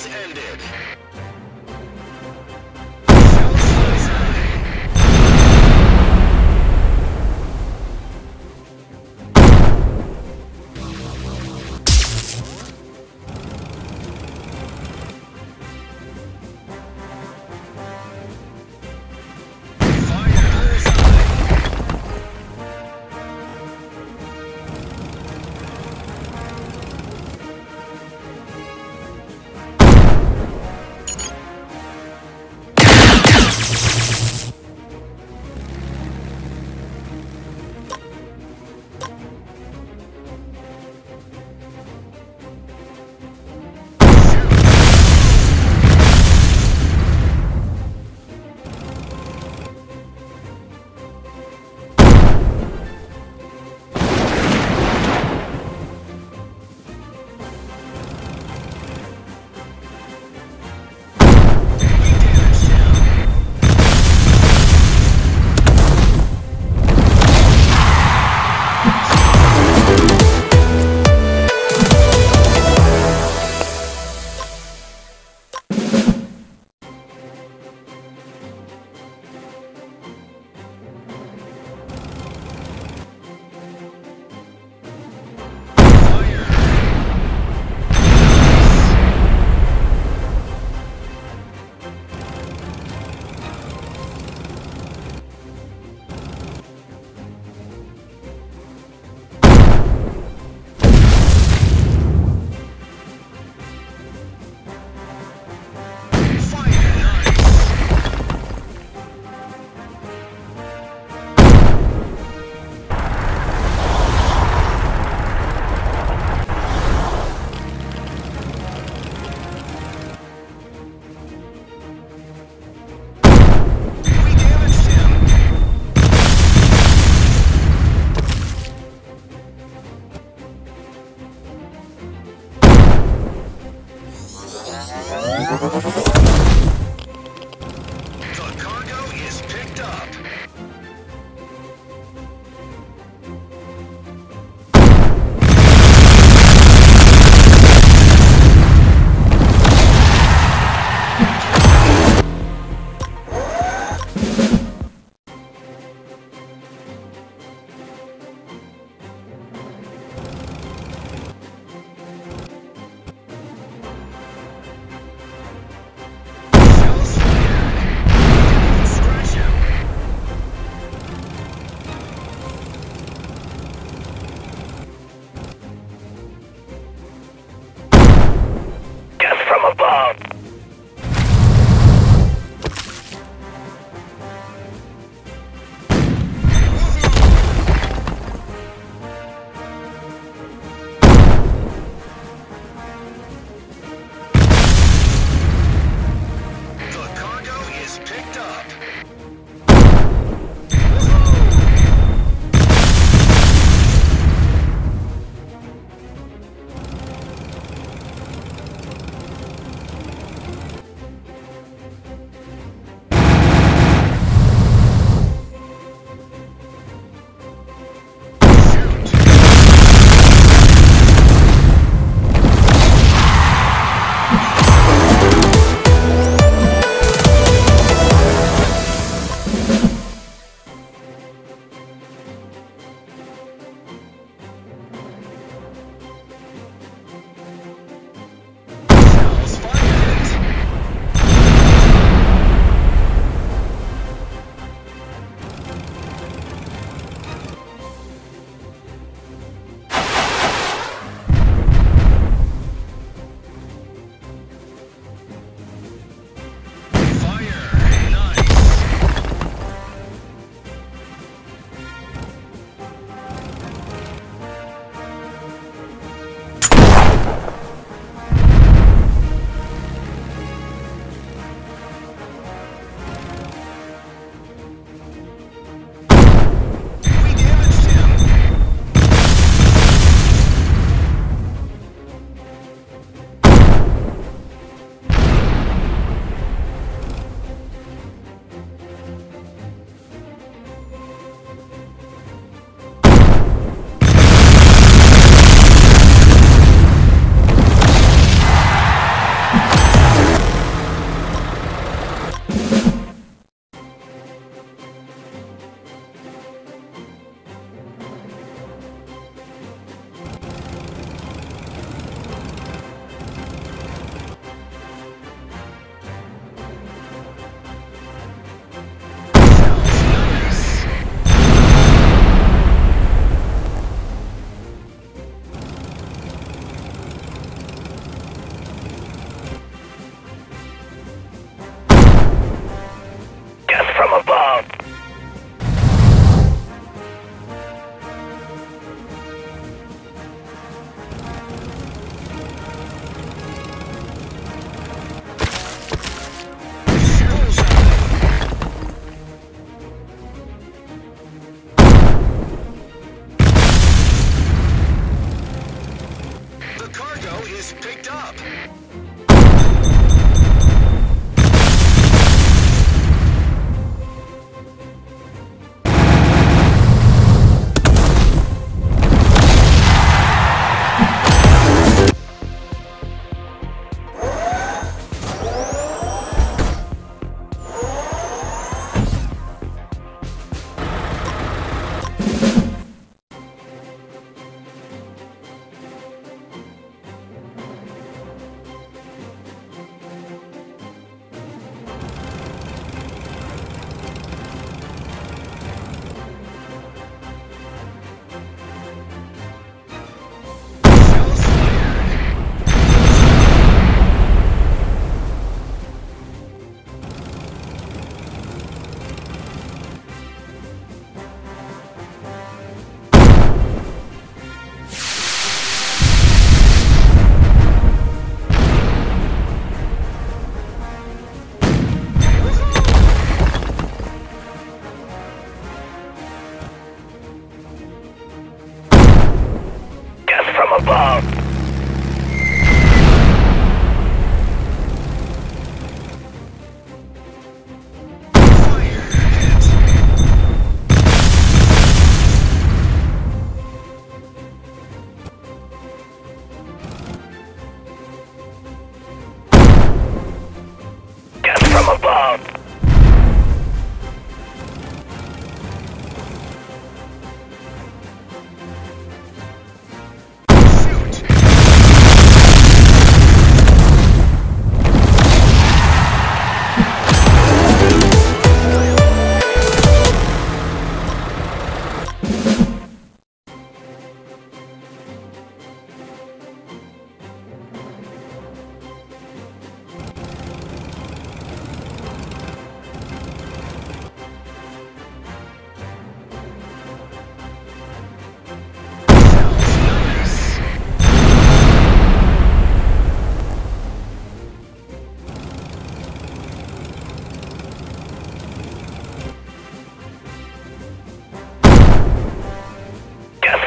has ended.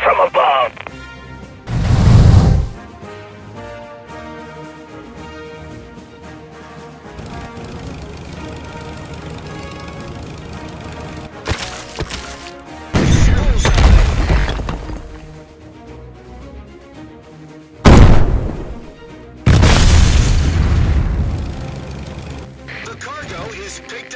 from above! The cargo is picked